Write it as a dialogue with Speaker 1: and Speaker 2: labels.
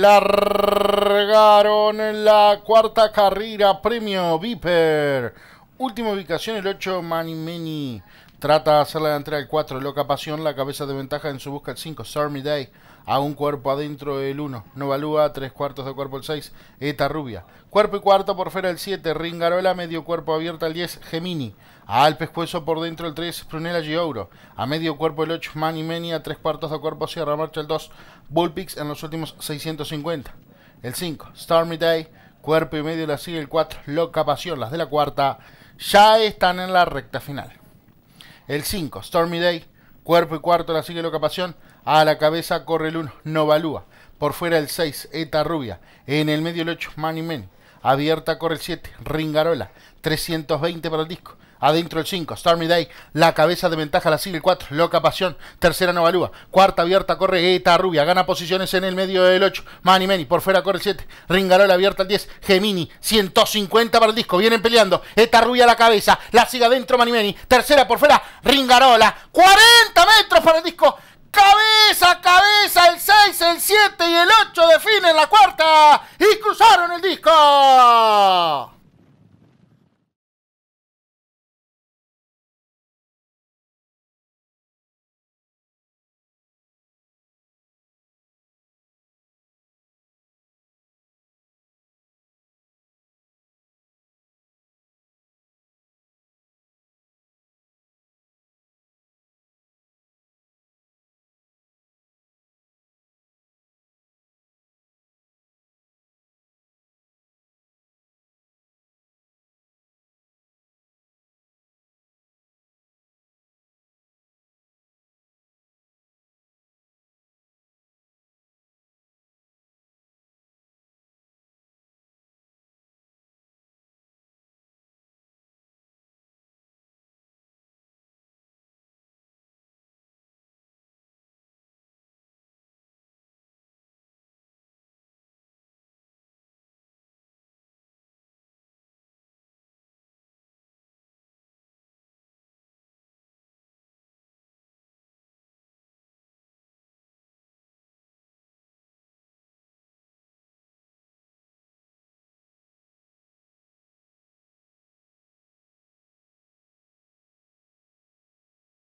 Speaker 1: Largaron en la cuarta carrera, premio Viper. Última ubicación, el 8, Mani Many. Trata de hacer la delantera del 4, Loca Pasión, la cabeza de ventaja en su busca el 5, Stormy Day. A un cuerpo adentro el 1, Novalúa, tres cuartos de cuerpo el 6, Eta Rubia. Cuerpo y cuarto por fuera el 7, Ringarola, medio cuerpo abierto el 10, Gemini. Al pescuezo por dentro el 3, Prunella Giouro. A medio cuerpo el 8, Mani Many. A tres cuartos de cuerpo Sierra Marcha el 2, Bullpix en los últimos 650. El 5, Stormy Day. Cuerpo y medio la sigue el 4, Loca Pasión. Las de la cuarta ya están en la recta final. El 5, Stormy Day. Cuerpo y cuarto la sigue Loca Pasión. A la cabeza corre el 1, Novalúa. Por fuera el 6, Eta Rubia. En el medio el 8, Mani Men. Abierta corre el 7, Ringarola. 320 para el disco. Adentro el 5, Stormy Day. La cabeza de ventaja la sigue el 4, Loca Pasión. Tercera Novalúa. Cuarta abierta corre Eta Rubia. Gana posiciones en el medio del 8, Mani Meni. Por fuera corre el 7, Ringarola abierta el 10, Gemini. 150 para el disco. Vienen peleando. Eta Rubia la cabeza. La sigue adentro Mani Meni. Tercera por fuera, Ringarola. 40 metros para el disco. Cabeza, cabeza, el 6, el 7